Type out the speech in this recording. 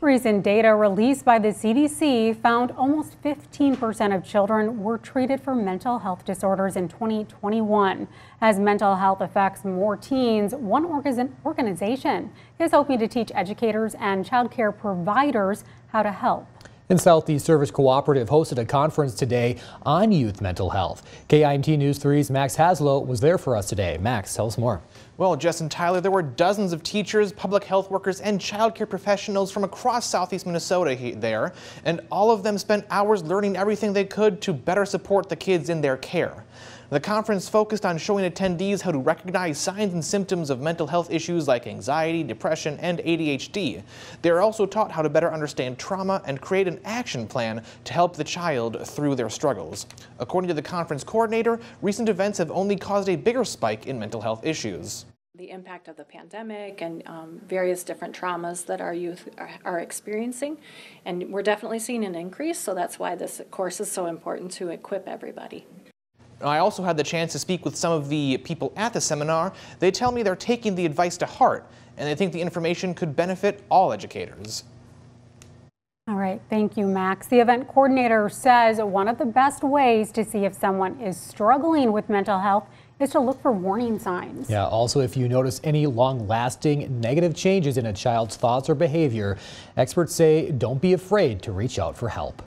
Recent data released by the CDC found almost 15% of children were treated for mental health disorders in 2021. As mental health affects more teens, one organization is hoping to teach educators and child care providers how to help. And Southeast Service Cooperative hosted a conference today on youth mental health. KIMT News 3's Max Haslow was there for us today. Max, tell us more. Well, Justin Tyler, there were dozens of teachers, public health workers, and childcare professionals from across southeast Minnesota there, and all of them spent hours learning everything they could to better support the kids in their care. The conference focused on showing attendees how to recognize signs and symptoms of mental health issues like anxiety, depression, and ADHD. They are also taught how to better understand trauma and create an action plan to help the child through their struggles. According to the conference coordinator, recent events have only caused a bigger spike in mental health issues the impact of the pandemic and um, various different traumas that our youth are, are, experiencing. And we're definitely seeing an increase, so that's why this course is so important to equip everybody. I also had the chance to speak with some of the people at the seminar. They tell me they're taking the advice to heart and they think the information could benefit all educators. All right, thank you, Max. The event coordinator says one of the best ways to see if someone is struggling with mental health is to look for warning signs. Yeah, also if you notice any long-lasting negative changes in a child's thoughts or behavior, experts say don't be afraid to reach out for help.